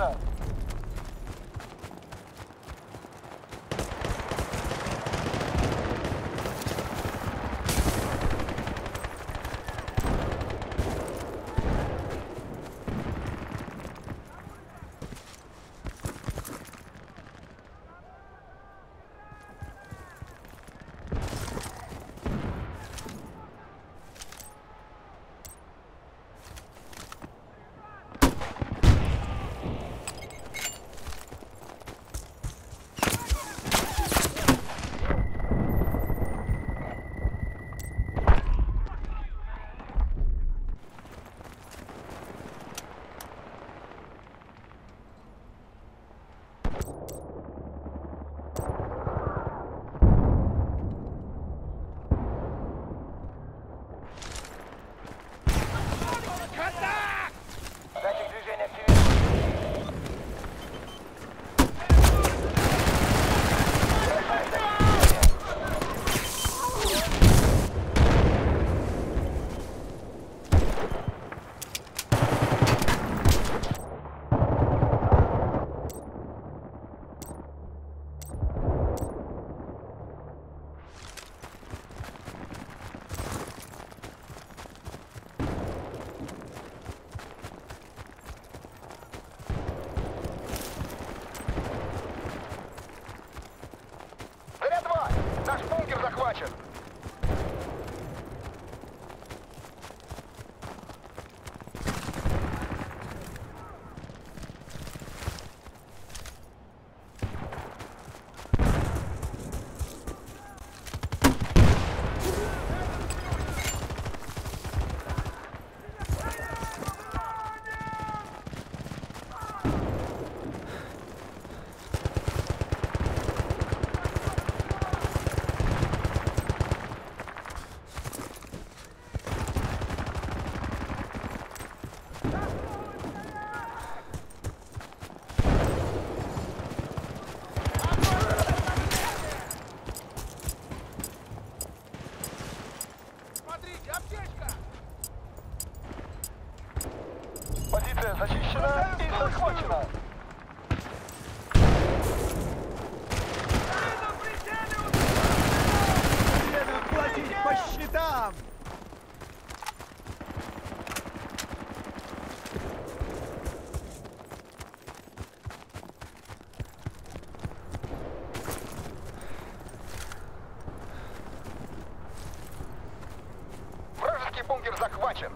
up. Аптечка! Позиция зачищена и захвачена. Следует платить по счетам! Бункер захвачен.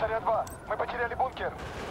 Заря-2, мы потеряли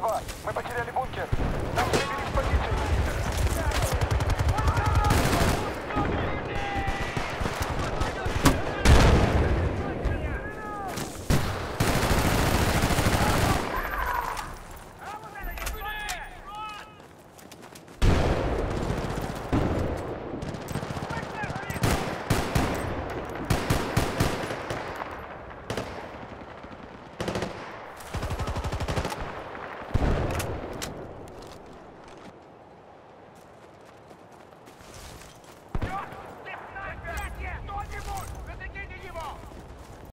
2. Мы потеряли бункер. Там